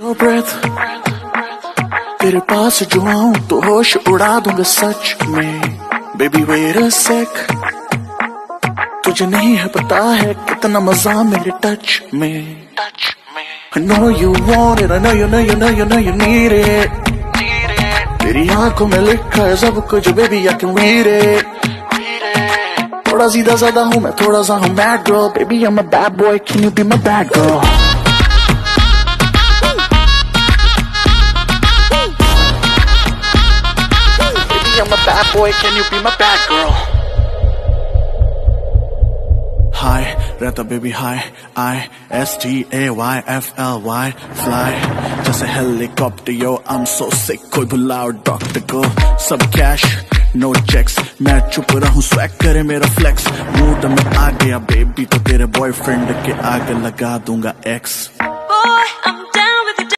Your तेरे पास जो आऊँ तो होश उड़ा दूँगा सच में। बेबी वेर सेक तुझे नहीं है पता है कितना मज़ा मेरे टच में। टच में। No you want it no you no you no you no you need तेरी आँखों में लिखा है सब कुछ बेबी आई कैन वीर थोड़ा सीधा ज़्यादा हूँ मैं थोड़ा सा हूँ bad girl baby I am bad boy can you be my bad girl I'm a bad boy. Can you be my bad girl? Hi, रहता baby hi, I S T A Y F L Y fly जैसे helicopter yo I'm so sick कोई बुलाओ doctor को सब cash no checks मैं चुप रहूं swag करे मेरा फ्लेक्स मूड में आ गया बेबी तो तेरे बॉयफ्रेंड के आगे लगा दूंगा एक्स